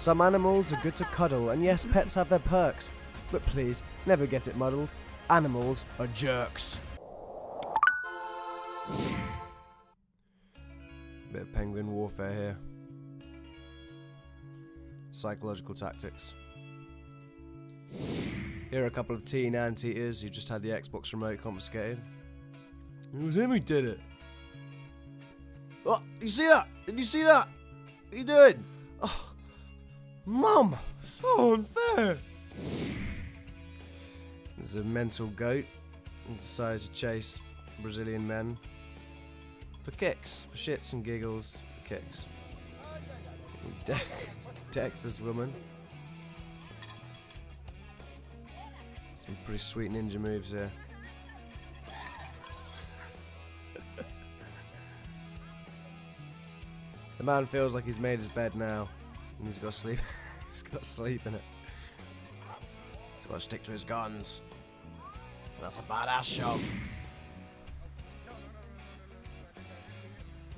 Some animals are good to cuddle, and yes, pets have their perks. But please, never get it muddled. Animals are jerks. Bit of penguin warfare here. Psychological tactics. Here are a couple of teen anteaters who just had the Xbox remote confiscated. It was him who did it. Oh, you see that? Did you see that? What are you doing? Oh, Mum, so unfair. There's a mental goat who decided to chase Brazilian men for kicks, for shits and giggles, for kicks. He de- decks this woman. Some pretty sweet ninja moves here. the man feels like he's made his bed now, and he's got to sleep. he's got to sleep in it. He's got to stick to his guns. That's a badass shove.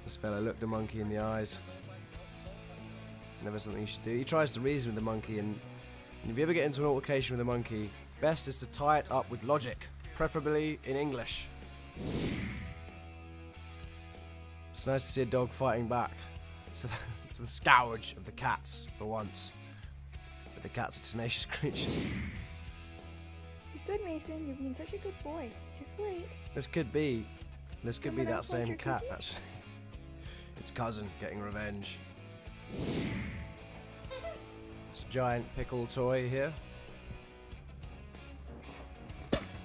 This fella looked the monkey in the eyes. Never something you should do. He tries to reason with the monkey, and, and if you ever get into an altercation with a monkey, best is to tie it up with logic, preferably in English. It's nice to see a dog fighting back to the, to the scourge of the cats for once. But the cats are tenacious creatures. Good, Mason. You're being such a good boy. Just wait. This could be, this could be that same cat cookie? actually. Its cousin getting revenge. It's a giant pickle toy here.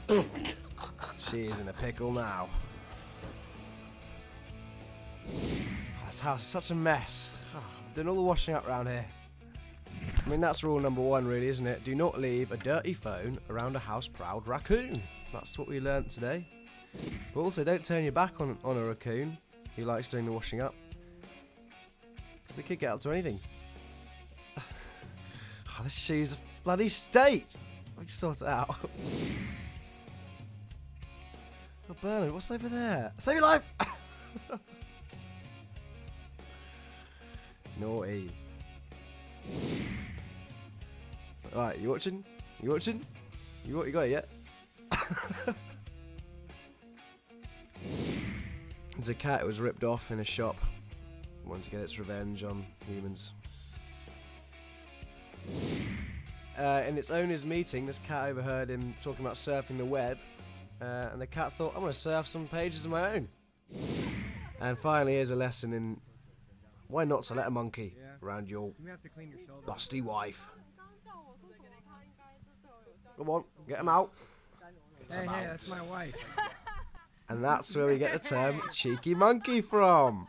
she is in a pickle now. This house is such a mess. Oh, I'm doing all the washing up around here. I mean, that's rule number one, really, isn't it? Do not leave a dirty phone around a house proud raccoon. That's what we learnt today. But also, don't turn your back on, on a raccoon who likes doing the washing up. Because they could get up to anything. oh, this shoe's a bloody state! Let me sort it out. oh, Bernard, what's over there? Save your life! Naughty. Alright, you watching? You watching? You, you got it yet? There's a cat that was ripped off in a shop. Wanted to get its revenge on humans. Uh, in its owner's meeting, this cat overheard him talking about surfing the web, uh, and the cat thought, "I'm going to surf some pages of my own." And finally, here's a lesson in why not to let a monkey around your You have to clean your shoulder. busty wife. Come on, get him out. Get Hey, him hey, out. that's my wife. And that's where we get the term cheeky monkey from.